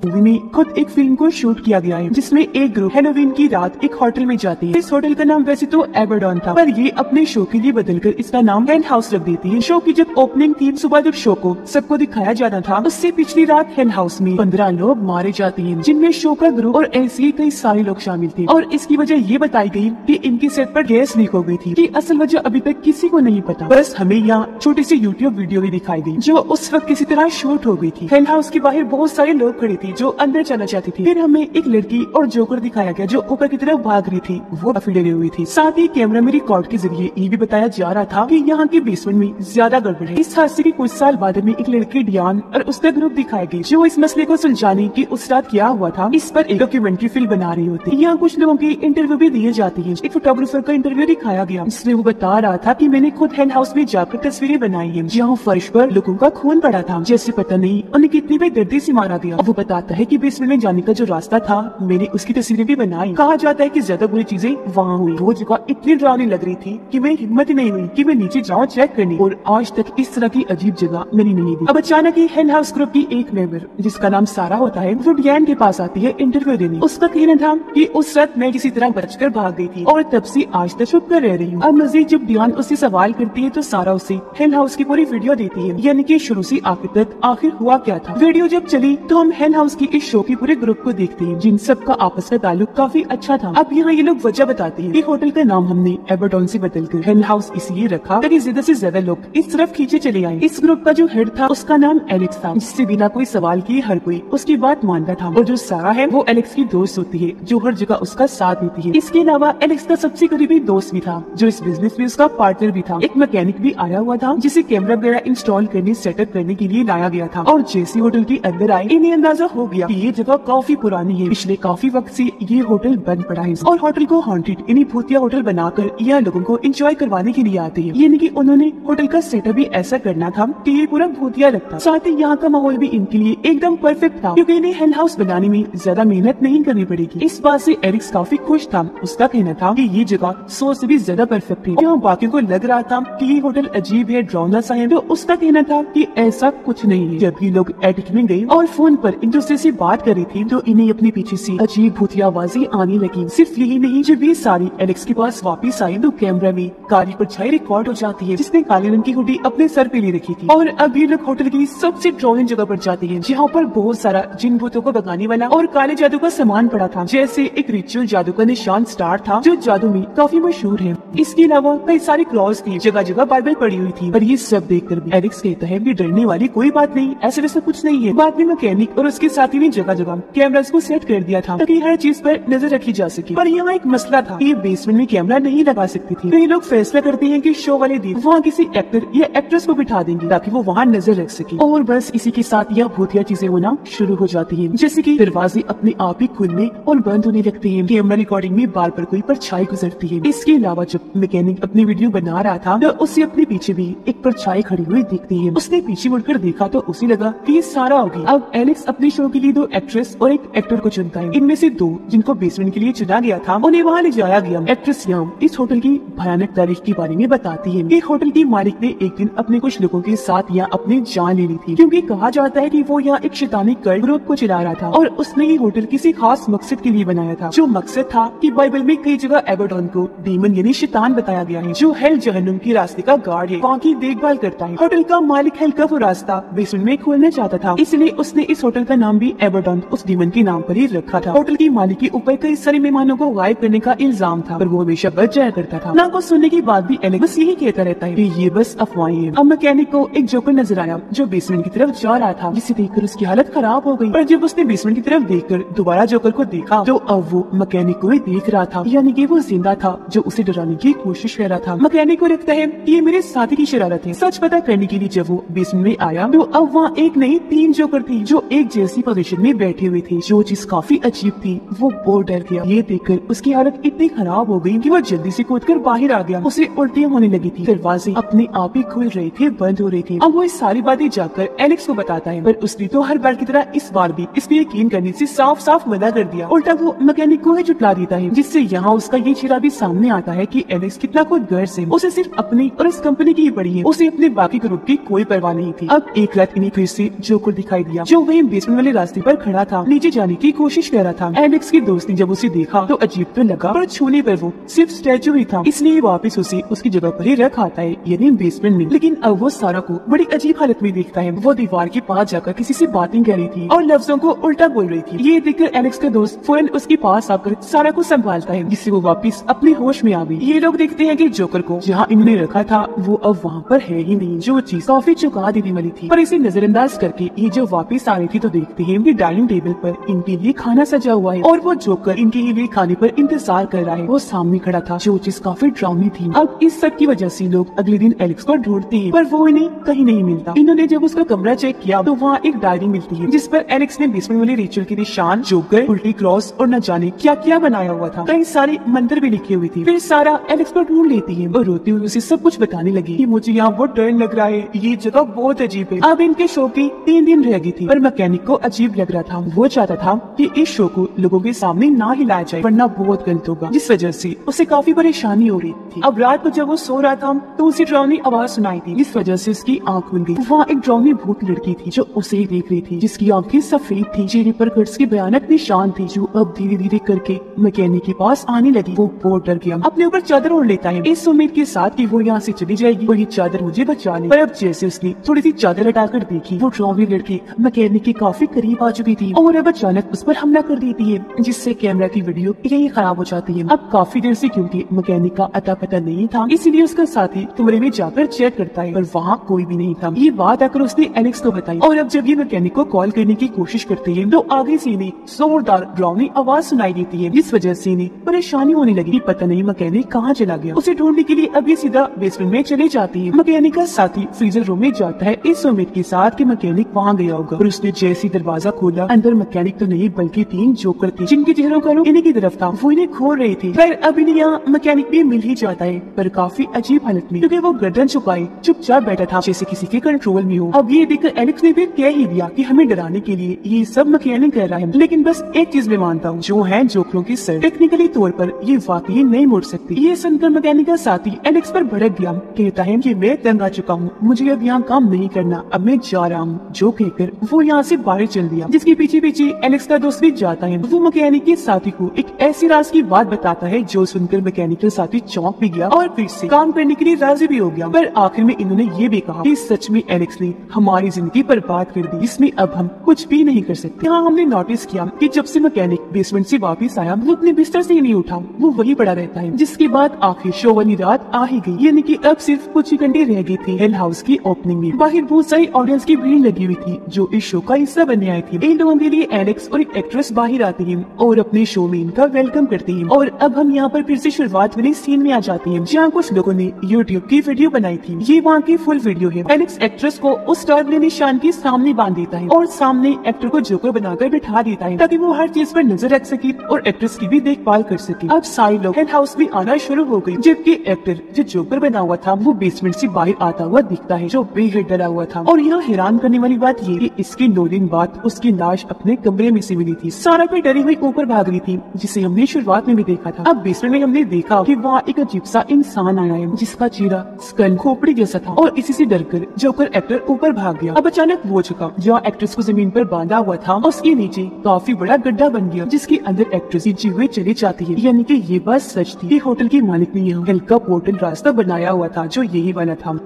Movie में खुद एक फ़िल्म को शूट किया गया है, जिसमें एक ग्रुप हेलोवीन की रात एक होटल में जाती है। इस होटल का नाम वैसे तो एबरडॉन था, पर ये अपने शो के लिए बदलकर इसका नाम हेन हाउस रख देती है। शो की जब ओपनिंग थी, सुबह जब शो को सबको दिखाया जाना था, उससे पिछली रात हेन हाउस में पंद्रह लोग मारे जाते हैं, जिनमें शो का ग्रुप और ऐसे ही कई सारे लोग शामिल थे। और इसकी वजह ये बताई गई की इनके सेट पर गैस लीक हो गई थी, कि असल वजह अभी तक किसी को नहीं पता। बस हमें यहाँ छोटी सी यूट्यूब वीडियो भी दिखाई गई, जो उस वक्त किसी तरह शूट हो गई थी। हेन हाउस के बाहर बहुत सारे लोग खड़े थे जो अंदर जाना चाहती थी। फिर हमें एक लड़की और जोकर दिखाया गया, जो ऊपर की तरफ़ भाग रही थी। वो काफ़ी डरी हुई थी। साथ ही कैमरा में रिकॉर्ड के ज़रिए ये भी बताया जा रहा था की यहाँ के बेसमेंट में ज़्यादा गड़बड़ है। इस हादसे के कुछ साल बाद में एक लड़की डियान और उसका ग्रुप दिखाया गया, जो इस मसले को सुलझाने की उस रात क्या हुआ था। इस पर एक डॉक्यूमेंट्री फ़िल्म बना रही होती यहाँ कुछ लोगों की इंटरव्यू भी दिए जाती है। एक फोटोग्राफर का इंटरव्यू दिखाया गया। इसमें वो बता रहा था की मैंने खुद हैंड हाउस में जाकर तस्वीरें बनाई है। जहाँ फर्श पर लोगों का खून पड़ा था। जैसे पता नहीं, उन्हें कितनी बेदर्दी से मारा गया। वो बताता है की बेसमेंट में जाने का जो रास्ता था, मैंने उसकी तस्वीरें भी बनाई। कहा जाता है कि ज़्यादा बुरी चीज़ें वहाँ हुई। वो जगह इतनी डरावनी लग रही थी कि मैं हिम्मत नहीं हुई कि मैं नीचे जाऊँ चेक करने। और आज तक इस तरह की अजीब जगह मैंने नहीं दी अब अचानक ही हेन हाउस ग्रुप की एक मेंबर जिसका नाम सारा होता है, वो डियान के पास आती है इंटरव्यू देने। उसका कहना था की उस रात मैं किसी तरह बचकर भाग गई थी और तब से आज तक छुप कर रह रही हूँ। अब मजीद जब डियान उससे सवाल करती है तो सारा उसे हेन हाउस की पूरी वीडियो देती है। यानी की शुरू से आखिर तक आखिर हुआ क्या था? वीडियो जब चली तो हम हेन हाउस की इस शो के पूरे ग्रुप को देखते हैं, जिन सब का आपस का ताल्लुक काफ़ी अच्छा था। अब यहाँ ये लोग वजह बताते हैं कि होटल का नाम हमने एबरटॉन से बदलकर हेन हाउस इसलिए रखा, ताकि ज़्यादा से ज़्यादा लोग इस तरफ़ खींचे चले आए। इस ग्रुप का जो हेड था, उसका नाम एलेक्स था, जिससे बिना कोई सवाल किए हर कोई उसकी बात मानता था। और जो सारा है, वो एलेक्स की दोस्त होती है, जो हर जगह उसका साथ देती है। इसके अलावा एलेक्स का सबसे करीबी दोस्त भी था, जो इस बिज़नेस में उसका पार्टनर भी था। एक मैकेनिक भी आया हुआ था, जिसे कैमरा वगैरह इंस्टॉल करने सेटअप करने के लिए लाया गया था। और जैसे होटल के अंदर आए, इन्हें अंदाज़ा हो गया। कि ये जगह काफ़ी पुरानी है। पिछले काफ़ी वक्त से ये होटल बंद पड़ा है। और होटल को हॉन्टेड यानी भूतिया होटल बनाकर यहाँ लोगों को एंजॉय करवाने के लिए आते हैं। यानी कि उन्होंने होटल का सेटअप भी ऐसा करना था कि ये पूरा भूतिया लगता साथ ही यहाँ का माहौल भी इनके लिए एकदम परफेक्ट था। क्योंकि इन्हें हेन हाउस बनाने में ज़्यादा मेहनत नहीं करनी पड़ेगी। इस बात से एरिक्स काफ़ी खुश था। उसका कहना था कि ये जगह सोच से भी ज़्यादा परफेक्ट थी यहाँ बाकी को लग रहा था कि ये होटल अजीब है ड्राउना सा है। तो उसका कहना था कि ऐसा कुछ नहीं है। जब ये लोग एटिक में गए और फ़ोन पर दूसरे से बात कर थी तो इन्हें अपने पीछे से अजीब भूतिया आवाज़ें आने लगी। सिर्फ़ यही नहीं, जब ये सारी एलेक्स के पास वापस आई तो कैमरा में काली परछाई रिकॉर्ड हो जाती है, जिसने काले रंग की हुडी अपने सर पे ले रखी थी। और अब ये लोग होटल की सबसे ड्रॉइंग जगह पर जाते हैं, जहाँ पर बहुत सारा जिन भूतों को भगाने वाला और काले जादू का सामान पड़ा था, जैसे एक रिचुअल जादू का निशान स्टार था, जो जादू में काफ़ी मशहूर है। इसके अलावा कई सारी क्रॉस थी जगह जगह बाइबल पड़ी हुई थी, पर ये सब देख कर एलेक्स कहता है की डरने वाली कोई बात नहीं, ऐसे वैसे कुछ नहीं है। बाद में मैकेनिक और उसके साथी ने जगह जगह। कैमरा को सेट कर दिया था, ताकि हर चीज़ पर नज़र रखी जा सके। पर यहाँ एक मसला था, कि बेसमेंट में कैमरा नहीं लगा सकती थी। कई लोग फैसला करते हैं कि शो वाले दिन वहाँ किसी एक्टर या एक्ट्रेस को बिठा देंगे, ताकि वो वहाँ नज़र रख सके। और बस इसी के साथ यह भूतिया चीज़ें होना शुरू हो जाती है, जैसे की दरवाजे अपने आप ही खुलने और बंद होने लगते हैं। कैमरा रिकॉर्डिंग में बार पर कोई परछाई गुजरती है। इसके अलावा जब मैकेनिक अपनी वीडियो बना रहा था तो उससे अपने पीछे भी एक परछाई खड़ी हुई दिखती है। उसने पीछे मुड़कर देखा तो उसे लगा की सारा होगी अब एलेक्स अपने शो के लिए दो एक्ट्रेस और एक एक्टर को चुनता है। इनमें से दो, जिनको बेसमेंट के लिए चुना गया था, उन्हें वहाँ ले जाया गया। एक्ट्रेस याम इस होटल की भयानक तारीख के बारे में बताती है। एक होटल की मालिक ने एक दिन अपने कुछ लोगों के साथ यहाँ अपनी जान ले ली थी, क्यूँकी कहा जाता है की वो यहाँ एक शैतानी कल ग्रुप को चला रहा था और उसने ये होटल किसी खास मकसद के लिए बनाया था। जो मकसद था की बाइबल में कई जगह एबरडॉन को डीमन यानी शैतान बताया गया है, जो हेल जहन्नुम के रास्ते का गार्ड है, वहाँ की देखभाल करता है। होटल का मालिक हेल का वो रास्ता बेसमेंट में खोलना चाहता था, इसलिए उसने इस होटल का नाम भी एबरडॉन उस डीमन के नाम पर ही रखा था। होटल की मालिक के ऊपर कई सारे मेहमानों को गायब करने का इल्ज़ाम था, पर वो हमेशा बच जाया करता था। ना को सुनने की बात भी एलेक्स बस यही कहता रहता है कि ये बस अफवाहें हैं। अब मैकेनिक को एक जोकर नज़र आया, जो बेसमेंट की तरफ़ जा रहा था। जिसे देखकर उसकी हालत खराब हो गई। पर जब उसने बेसमेंट की तरफ़ देखकर दोबारा जोकर को देखा तो अब वो मैकेनिक को ही देख रहा था। यानी कि वो ज़िंदा था, जो उसे डराने की कोशिश कर रहा था। मैकेनिक को लगता है, ये मेरे साथी की शरारत है। सच पता करने के लिए जब वो बेसमेंट में आया तो अब वहाँ एक नहीं तीन जोकर थी, जो एक जैसी पोजीशन में बैठे हुए थे। जो चीज़ काफ़ी अजीब थी, वो बहुत डर गया। ये देखकर उसकी हालत इतनी खराब हो गई कि वो जल्दी से कूद कर बाहर आ गया। उसे उल्टियाँ होने लगी थी। दरवाजे अपने आप ही खुल रहे थे, बंद हो रहे थे। अब वो इस सारी बातें जाकर एलेक्स को बताता है, पर उसने तो हर बार की तरह इस बार भी इस पे यकीन करने से साफ़ साफ़ मना कर दिया। उल्टा वो मैकेनिक को ही जुटला देता है, जिससे यहाँ उसका ये चेहरा भी सामने आता है की एलेक्स कितना खुद गर्ज है। उसे सिर्फ़ अपनी और इस कंपनी की ही पड़ी है। उसे अपने बाकी ग्रुप की कोई परवाह नहीं थी। अब एक रात इन्हें फिर से जोकर दिखाई दिया। जो वही बेसमेंट वाले वाले रास्ते पर खड़ा था। नीचे जाने की कोशिश कर रहा था। एलेक्स की दोस्त ने जब उसे देखा तो अजीब तो लगा, पर छूने पर वो सिर्फ़ स्टैचू ही था। इसलिए वापस उसे उसकी जगह पर ही रख आता है, यानी बेसमेंट में। लेकिन अब वो सारा को बड़ी अजीब हालत में देखता है। वो दीवार के पास जाकर किसी से बातें कर रही थी और लफ्जों को उल्टा बोल रही थी। ये देखकर एलेक्स का दोस्त फ़ौरन उसके पास आकर सारा को संभालता है, जिससे वो वापिस अपने होश में आ गई। ये लोग देखते हैं की जोकर को जहाँ इन्होंने रखा था, वो अब वहाँ पर है ही नहीं। जो चीज़ काफ़ी चुका देने वाली थी, पर इसे नजरअंदाज करके ये जो वापिस आ रही थी तो देखते हैं कि डाइनिंग टेबल पर इनके लिए खाना सजा हुआ है। और वो जोकर इनके लिए खाने पर इंतज़ार कर रहा है। वो सामने खड़ा था, जो चीज़ काफ़ी ड्राउनी थी। अब इस सब की वजह से लोग अगले दिन एलेक्स को ढूंढते हैं, पर वो इन्हें कहीं नहीं मिलता। इन्होंने जब उसका कमरा चेक किया तो वहाँ एक डायरी मिलती है, जिस पर एलेक्स ने बेसमेंट वाली रेचल के निशान, जोकर, उल्टी क्रॉस और न जाने क्या क्या बनाया हुआ था। कई सारे मंत्र भी लिखे हुए थे। फिर सारा एलेक्स को ढूंढ लेती है। और रोती हुई उसे सब कुछ बताने लगी कि मुझे यहाँ बहुत डर लग रहा है। ये जगह बहुत अजीब है। अब इनके शो की तीन दिन रह गई थी, पर मैकेनिक को अजीब लग रहा था। वो चाहता था कि इस शो को लोगों के सामने ना हिलाया जाए, वरना बहुत गलत होगा। जिस वजह से उसे काफ़ी परेशानी हो रही थी। अब रात को जब वो सो रहा था तो उसे ड्राउनी आवाज़ सुनाई थी जिस वजह से उसकी आँख खुल गई। वहाँ एक ड्राउनी भूत लड़की थी, जो उसे ही देख रही थी, जिसकी आँखें सफ़ेद थी, चेहरे पर कर्ज के भयानक निशान थी, जो अब धीरे धीरे करके मैकेनिक के पास आने लगी। वो बहुत डर गया। अपने ऊपर चादर ओढ़ लेता है। इस उम्मीद के साथ कि वो यहाँ से चली जाएगी, वही चादर मुझे बचा ले। पर अब जैसे उसने थोड़ी सी चादर हटाकर देखी, वो ड्राउनी लड़की मैकेनिक के काफ़ी करीब आ चुकी थी और अब अचानक उस पर हमला कर देती है, जिससे कैमरा की वीडियो यही खराब हो जाती है। अब काफ़ी देर से क्योंकि मैकेनिक का अता पता नहीं था, इसीलिए उसका साथी कमरे में जाकर चेक करता है, पर वहाँ कोई भी नहीं था। ये बात आकर उसने एलेक्स को बताई। और अब जब ये मैकेनिक को कॉल करने की कोशिश करते हैं तो आगे से इन्हें जोरदार ड्राउनी आवाज़ सुनाई देती है। जिस वजह से इन्हें परेशानी होने लगी पता नहीं मैकेनिक कहाँ चला गया। उसे ढूँढने के लिए अब ये सीधा बेसमेंट में चले जाती है। मैकेनिक का साथी फ्रीजर रूम में जाता है। इस उम्मीद के साथ की मैकेनिक वहाँ गया होगा और उसने जैसी दरवाज़ा खोला। अंदर मैकेनिक तो नहीं, बल्कि तीन जोकर थे, जिनके चेहरों का रुख इन्हीं की तरफ़ था। वो इन्हें खोल रही थी। फिर अब इन्हें यहाँ मैकेनिक भी मिल ही जाता है, पर काफ़ी अजीब हालत में, क्योंकि वो गर्दन छुपाए, चुपचाप बैठा था, जैसे किसी के कंट्रोल में हो। अब ये देखकर एलेक्स ने भी कह ही दिया कि हमें डराने के लिए ये सब मैकेनिक कर रहा है। लेकिन बस एक चीज़ मैं मानता हूँ, जो है जोकरों की सर। टेक्निकली तौर पर ये वाकई नहीं मुड़ सकती। ये सुनकर मैकेनिक का साथी एलेक्स पर भड़क गया। कहता है कि मैं तंग आ चुका हूँ, मुझे अब यहाँ काम नहीं करना। अब मैं जा रहा हूँ, जो कहकर वो यहाँ से बाहर चल दिया। जिसके पीछे पीछे एलेक्स का दोस्त भी जाता है। वो मैकेनिक के साथी को एक ऐसी राज की बात बताता है, जो सुनकर मैकेनिक का साथी चौंक भी गया और फिर से काम करने के लिए राज़ी भी हो गया। पर आखिर में इन्होंने ये भी कहा कि सच में एलेक्स ने हमारी ज़िंदगी बर्बाद कर दी इसमें अब हम कुछ भी नहीं कर सकते। यहाँ हमने नोटिस किया कि जब से मैकेनिक बेसमेंट से वापस आया, वो अपने बिस्तर से ही नहीं उठा, वो वही पड़ा रहता है। जिसके बाद आखिर शो वाली रात आ ही गई, यानी कि अब सिर्फ़ कुछ ही घंटे रह गई थी हेल हाउस की ओपनिंग में। बाहर बहुत सारी ऑडियंस की भीड़ लगी हुई थी, जो इस शो का हिस्सा बनने आई थी। इन लोगों के लिए एलेक्स और एक एक्ट्रेस बाहर आती है और अपने शो में इनका वेलकम करती है। और अब हम यहाँ पर फिर से शुरुआत वाले सीन में आ जाते हैं, जहाँ कुछ लोगों ने यूट्यूब की वीडियो बनाई थी। ये वहाँ की फुल वीडियो है। एलेक्स एक्ट्रेस को उस स्टार वाले निशान के सामने बाँध देता है और सामने एक्टर को जोकर बनाकर बिठा देता है, ताकि वो हर चीज़ पर नज़र रख सके और एक्ट्रेस की भी देखभाल कर सके। अब सारे लोग हाउस में आना शुरू हो गई जबकि एक्टर जो जोकर बना हुआ था, वो बेसमेंट ऐसी बाहर आता हुआ दिखता है, जो बेहद डरा हुआ था। और यहाँ हैरान करने वाली बात ये इसके दिन बाद उसकी लाश अपने कमरे में से मिली थी। सारा पे डरी हुई ऊपर भाग रही थी, जिसे हमने शुरुआत में भी देखा था। अब बेसमेंट में हमने देखा कि वहाँ एक अजीब सा इंसान आया है, जिसका चेहरा स्कल खोपड़ी जैसा था और इसी से डरकर जोकर एक्टर ऊपर भाग गया। अब अचानक वो चुका जहाँ एक्ट्रेस को ज़मीन पर बांधा हुआ था उसके नीचे काफ़ी बड़ा गड्ढा बन गया, जिसके अंदर एक्ट्रेस नीचे हुए चली जाती है। यानी कि ये बात सच थी होटल के मालिक ने यहाँ हल्का पोर्टल रास्ता बनाया हुआ था, जो यही वाला था।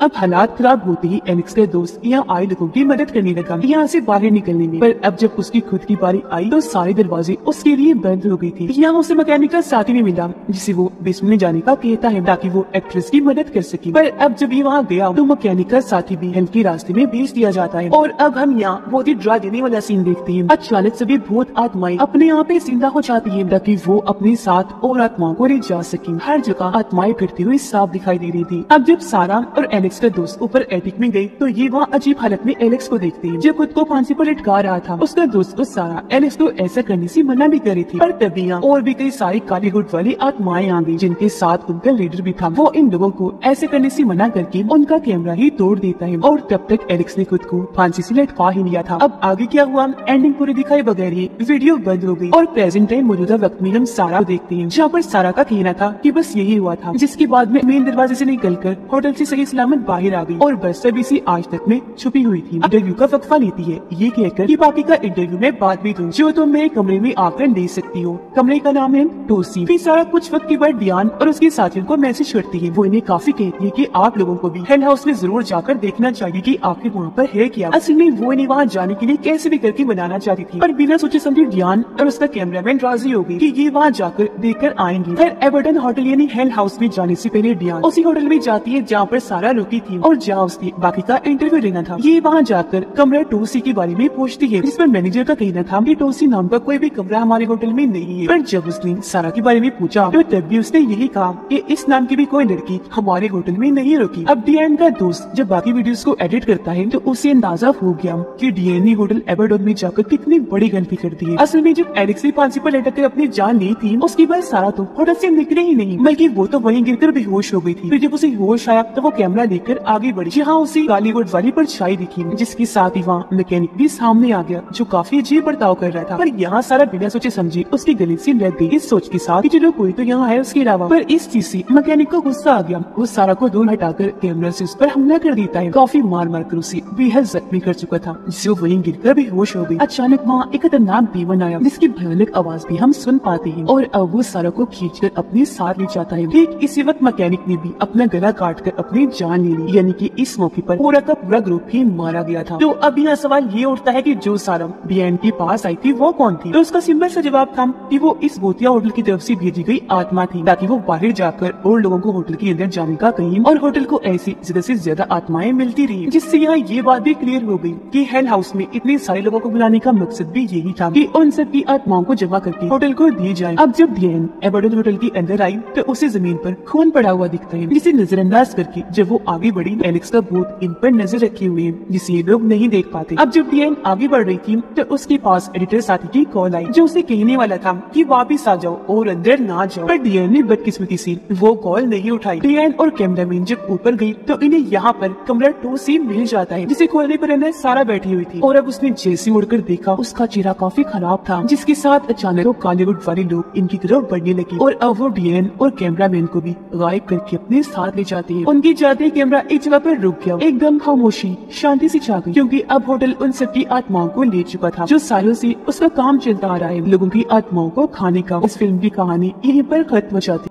अब हालात खराब होते ही एलेक्स के दोस्त यहाँ आए लोगों की मदद करने लगा। यहाँ से बाहर निकलने में। पर अब जब उसकी खुद की बारी आई तो सारे दरवाजे उसके लिए बंद हो गई थी। यहाँ उसे मैकेनिक का साथी भी मिला, जिसे वो बेसमेंट में जाने का कहता है, ताकि वो एक्ट्रेस की मदद कर सके। पर अब जब ये वहाँ गया तो मैकेनिक का साथी भी हल्के रास्ते में भेज दिया जाता है। और अब हम यहाँ बहुत ही ड्रा देने वाला सीन देखते हैं। अचानक सभी भूत आत्माएँ अपने यहाँ पे ज़िंदा हो जाती है, ताकि वो अपने साथ और आत्माओं को ले जा सके। हर जगह आत्माएँ फिरती हुई साफ़ दिखाई दे रही थी। अब जब सारा और एलेक्स का दोस्त ऊपर एटिक में गई तो ये वहाँ अजीब हालत में एलेक्स को देखती है। जो खुद को फांसी पर लटका रहा था, उसका दोस्त को सारा एलेक्स को ऐसा करने से मना भी करी थी। पर तभी और भी कई सारी काली वाली आत्माएँ आ गई, जिनके साथ उनका लीडर भी था। वो इन लोगों को ऐसे करने से मना करके उनका कैमरा ही तोड़ देता है। और तब तक एलेक्स ने खुद को फांसी से लटका ही लिया था। अब आगे क्या हुआ? एंडिंग पूरी दिखाई बगैर ही वीडियो बंद हो गई। और प्रेजेंट टाइम मौजूदा वक्त में हम सारा को देखते हैं, जहाँ पर सारा का कहना था कि बस यही हुआ था, जिसके बाद में मेन दरवाजे से निकलकर होटल से सही सलामत तुरंत बाहर आ गई। और बस तभी से आज तक में छुपी हुई थी। इंटरव्यू का वक्फा लेती है ये। कहकर कि बाकी का इंटरव्यू में बात भी दूँ जो तुम मेरे कमरे में आकर ले सकती हो। कमरे का नाम है टोसी फिर सारा कुछ वक्त के बाद डियान और उसके साथियों को मैसेज करती है। वो इन्हें काफ़ी कहती है की आप लोगों को भी हेल हाउस में ज़रूर जाकर देखना चाहिए की आखिर वहाँ पर है क्या। असल में वो इन्हें वहाँ जाने के लिए कैसे भी करके बनाना चाहती थी। पर बिना सोचे समझे डियान और उसका कैमरामैन राज़ी हो गई कि ये वहाँ जाकर देख कर आएँगे। फिर एवर्टन होटल यानी हेल हाउस में जाने से पहले डियान उसी होटल में जाती है जहाँ पर सारा रुकी थी। और जहाँ उसने बाकी का इंटरव्यू लेना था। ये वहाँ जाकर कमरा टोसी के बारे में पूछती है। जिस पर मैनेजर का कहना था कि टोसी नाम का कोई भी कमरा हमारे होटल में नहीं है। पर जब उसने सारा के बारे में पूछा तो तब भी उसने यही कहा की इस नाम की भी कोई लड़की हमारे होटल में नहीं रुकी। अब डीएन का दोस्त जब बाकी वीडियो को एडिट करता है तो उसे अंदाज़ा हो गया की डीएन ने होटल एबरडोन में जाकर कितनी बड़ी गलती कर दी है। असल में जब एलेक्स ने फांसी पर लटक कर अपनी जान ली थी, उसके बाद सारा तो होटल ऐसी निकले ही नहीं, बल्कि वो तो वहीं गिरकर बेहोश हो गई थी। फिर जब उसे होश आया तो वो कैमरा लेकर आगे बढ़ी। जहाँ उसे बॉलीवुड वाली परछाई दिखी, जिसके साथ ही वहाँ मैकेनिक भी सामने आ गया, जो काफ़ी अजीब बर्ताव कर रहा था। पर यहाँ सारा बिना सोचे समझे, उसकी गली से लग गई इस सोच के साथ कि चलो कोई तो यहाँ है उसके अलावा। पर इस चीज़ से मैकेनिक को गुस्सा आ गया। वो सारा को दूर हटाकर कैमरा से उस पर हमला कर देता है। काफ़ी मार मार कर उसे बेहद जख्मी कर चुका था जिससे वो वहीं गिरकर बेहोश हो गई। अचानक वहाँ एक खतरनाक दीवन आया, जिसकी भयानक आवाज़ भी हम सुन पाते हैं। और अब वो सारा को खींच कर अपने साथ ले जाता है। ठीक इसी वक्त मैकेनिक ने भी अपना गला काट कर अपनी जान ले ली यानी कि इस मौके पर पूरा का पूरा ग्रुप ही मारा गया था। तो अब यहाँ सवाल ये उठता है कि जो सारम बीएन के पास आई थी, वो कौन थी? तो उसका सिंपल सा जवाब था कि वो इस भूतिया होटल की तरफ़ से भेजी गई आत्मा थी, ताकि वो बाहर जाकर और लोगों को होटल के अंदर जाने का कहीं और होटल को ऐसी ज़्यादा ऐसी ज़्यादा आत्माएँ मिलती रही। जिससे यहाँ ये बात भी क्लियर हो गई की हेल हाउस में इतने सारे लोगों को बुलाने का मकसद भी यही था की उन सब की आत्माओं को जमा करके होटल को दी जाए। अब जब ध्यान एबर्डन होटल के अंदर आई तो उसे ज़मीन आरोप खून पड़ा हुआ दिखता है। जिसे नजरअंदाज करके जब वो आगे बढ़ी एलेक्स का भूत इन पर नज़र रखे हुए जिसे लोग नहीं देख पाते। अब जब डियन आगे बढ़ रही थी तो उसके पास एडिटर साथी की कॉल आई, जो उसे कहने वाला था कि वापस आ जाओ और अंदर ना जाओ। पर डीएन ने बदकिस्मती से वो कॉल नहीं उठाई। डियन और कैमरामैन जब ऊपर गई तो इन्हें यहाँ पर कमरा टू से मिल जाता है, जिसे खोलने पर अंदर सारा बैठी हुई थी। और अब उसने जैसे मुड़कर देखा, उसका चेहरा काफ़ी खराब था, जिसके साथ अचानक वो कालीवुड वाले लोग इनकी तरफ़ बढ़ने लगे। और अब वो डियन और कैमरामैन को भी गायब करके अपने साथ ले जाते हैं। उनकी जाते ही कैमरा एक जगह पर रुक गया। एकदम खामोशी, शांति से छा गई, क्योंकि अब होटल उन सबकी आत्माओं को ले चुका था, जो सालों से उसका काम चलता आ रहा है। लोगों की आत्माओं को खाने का, इस फ़िल्म की कहानी यहीं पर खत्म हो जाती